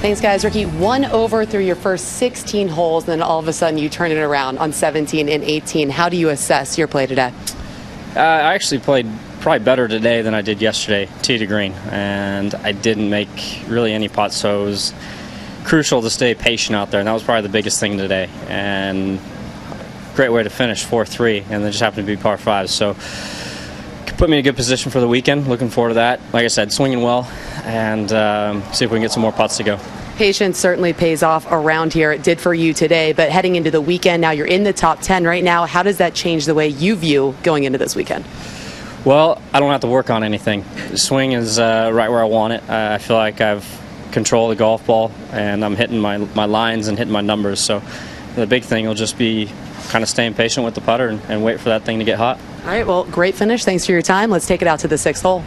Thanks, guys. Rickie, one over through your first 16 holes, and then all of a sudden you turn it around on 17 and 18. How do you assess your play today? Uh, I actually played probably better today than I did yesterday, tee to green, and I didn't make really any putts, so it was crucial to stay patient out there, and that was probably the biggest thing today. And great way to finish 4-3, and then just happened to be par five. So put me in a good position for the weekend. Looking forward to that. Like I said, swinging well, and um, see if we can get some more putts to go. Patience certainly pays off around here. It did for you today, but heading into the weekend, now you're in the top 10 right now. How does that change the way you view going into this weekend? Well, I don't have to work on anything. The swing is uh, right where I want it. Uh, I feel like I've controlled the golf ball, and I'm hitting my, my lines and hitting my numbers. So the big thing will just be kind of staying patient with the putter and, and wait for that thing to get hot. All right, well, great finish. Thanks for your time. Let's take it out to the sixth hole.